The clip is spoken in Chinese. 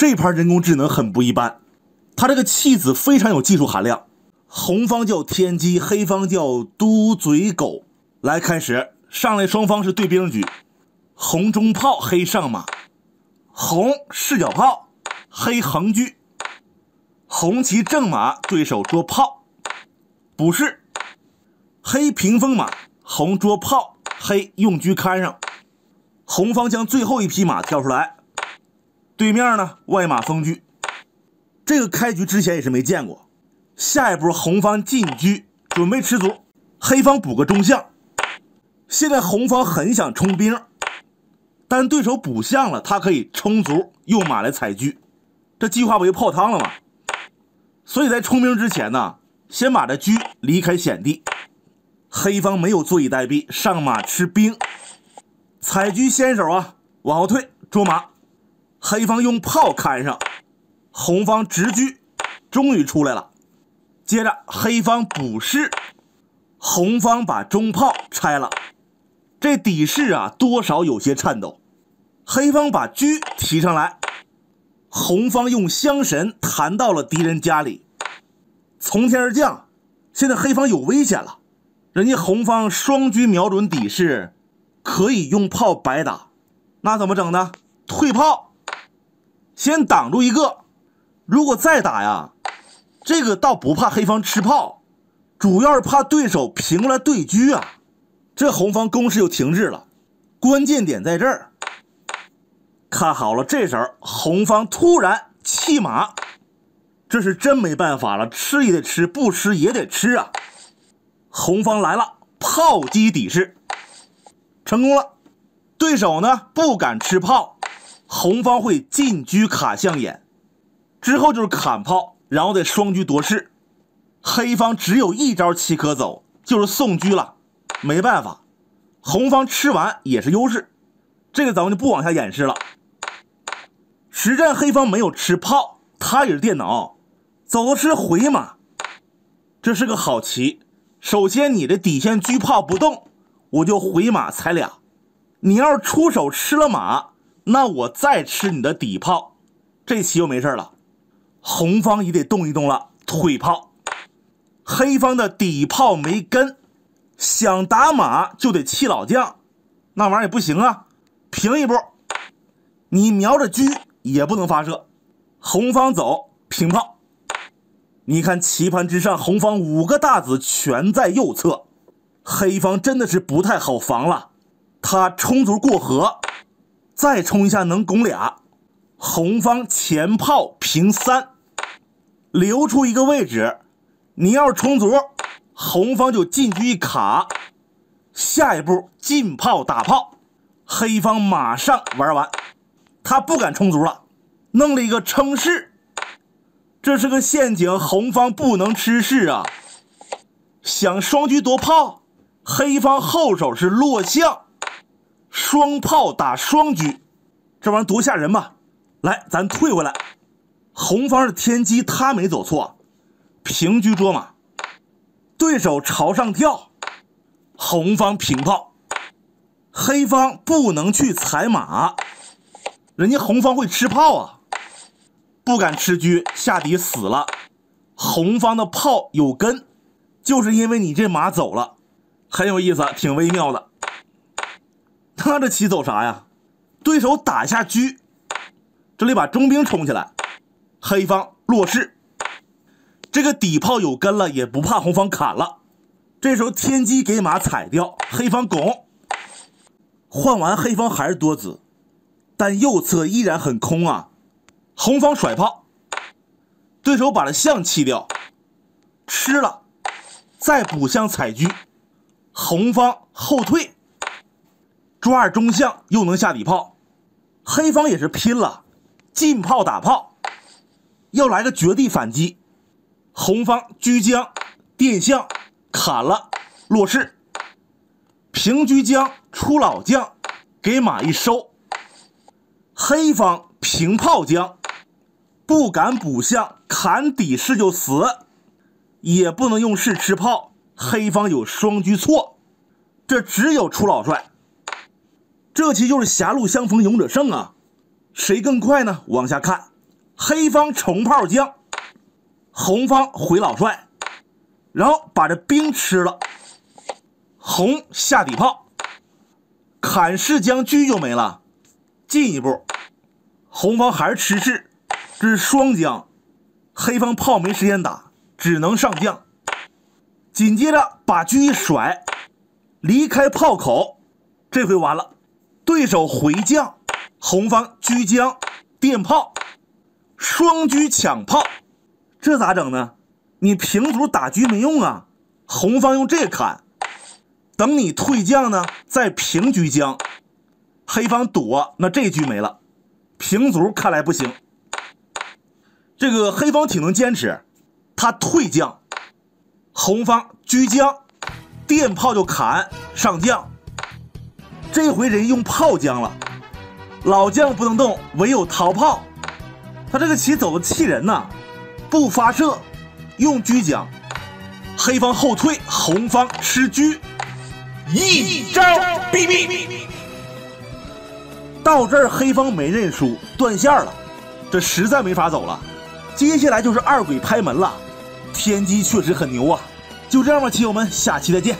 这盘人工智能很不一般，它这个弃子非常有技术含量。红方叫天机，黑方叫嘟嘴狗。来，开始，上来双方是对兵局，红中炮，黑上马，红视角炮，黑横车，红骑正马，对手捉炮，补士，黑屏风马，红捉炮，黑用车看上，红方将最后一匹马挑出来。对面呢，外马封车，这个开局之前也是没见过。下一步红方进车，准备吃卒，黑方补个中象。现在红方很想冲兵，但对手补象了，他可以冲卒，用马来踩车，这计划不就泡汤了吗？所以在冲兵之前呢，先把这车离开险地。黑方没有坐以待毙，上马吃兵，踩车先手啊，往后退捉马。黑方用炮看上，红方直车，终于出来了。接着黑方补士，红方把中炮拆了。这底士啊，多少有些颤抖。黑方把车提上来，红方用香神弹到了敌人家里，从天而降。现在黑方有危险了，人家红方双车瞄准底士，可以用炮白打。那怎么整呢？退炮。先挡住一个，如果再打呀，这个倒不怕黑方吃炮，主要是怕对手平了对车啊。这红方攻势又停滞了，关键点在这儿。看好了，这时候红方突然弃马，这是真没办法了，吃也得吃，不吃也得吃啊。红方来了，炮击底士，成功了。对手呢不敢吃炮。红方会进车卡象眼，之后就是砍炮，然后再双车夺势。黑方只有一招棋可走，就是送车了。没办法，红方吃完也是优势。这个咱们就不往下演示了。实战黑方没有吃炮，他也是电脑，走的是回马。这是个好棋。首先你的底线车炮不动，我就回马踩俩。你要是出手吃了马。那我再吃你的底炮，这棋就没事了。红方也得动一动了，退炮。黑方的底炮没跟，想打马就得弃老将，那玩意儿也不行啊。平一步，你瞄着车也不能发射。红方走平炮。你看棋盘之上，红方五个大子全在右侧，黑方真的是不太好防了。他冲卒过河。再冲一下能拱俩，红方前炮平三，留出一个位置。你要是冲卒，红方就进去一卡。下一步进炮打炮，黑方马上玩完。他不敢冲卒了，弄了一个称士，这是个陷阱，红方不能吃士啊。想双车夺炮，黑方后手是落象。双炮打双车，这玩意儿多吓人吧！来，咱退回来。红方是天机，他没走错，平车捉马，对手朝上跳，红方平炮，黑方不能去踩马，人家红方会吃炮啊，不敢吃车，下底死了。红方的炮有根，就是因为你这马走了，很有意思，挺微妙的。他这棋走啥呀？对手打下车，这里把中兵冲起来，黑方落士。这个底炮有根了，也不怕红方砍了。这时候天机给马踩掉，黑方拱，换完黑方还是多子，但右侧依然很空啊。红方甩炮，对手把这象弃掉，吃了，再补象踩车，红方后退。抓二中象又能下底炮，黑方也是拼了，进炮打炮，要来个绝地反击。红方车将电象砍了落士，平车将出老将，给马一收。黑方平炮将，不敢补象，砍底士就死，也不能用士吃炮。黑方有双车错，这只有出老帅。这棋就是狭路相逢勇者胜啊，谁更快呢？往下看，黑方重炮将，红方回老帅，然后把这兵吃了。红下底炮，砍士将车就没了。进一步，红方还是吃士，这是双将，黑方炮没时间打，只能上将。紧接着把车一甩，离开炮口，这回完了，对手回将，红方车将垫炮，双车抢炮，这咋整呢？你平卒打车没用啊，红方用这砍。等你退将呢，再平车将，黑方躲，那这局没了。平卒看来不行。这个黑方挺能坚持，他退将，红方车将，垫炮就砍上将。这回人用炮将了，老将不能动，唯有逃炮。他这个棋走的气人呐，不发射，用车将，黑方后退，红方吃车。一招毙命，到这儿黑方没认输，断线了，这实在没法走了。接下来就是二鬼拍门了，天机确实很牛啊！就这样吧，棋友们，下期再见。